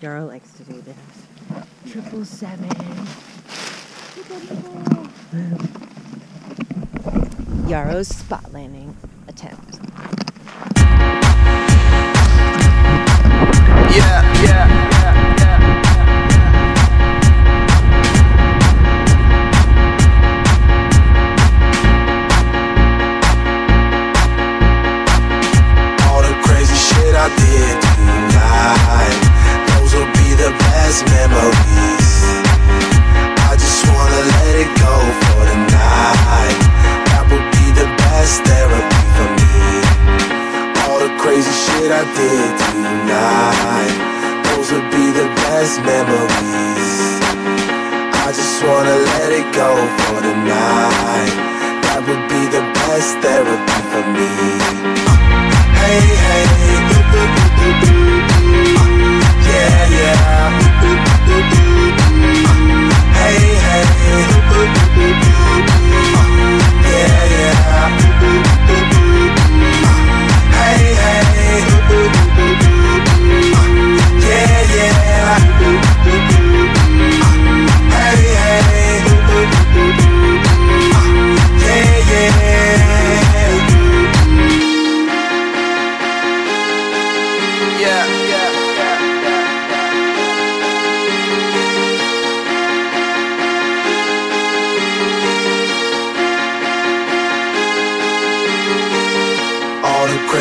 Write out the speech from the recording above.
Yarrow likes to do this. Triple seven. Yarrow's spot landing attempt. Shit I did tonight, those would be the best memories. I just wanna let it go for the night. That would be the best therapy for me. Hey,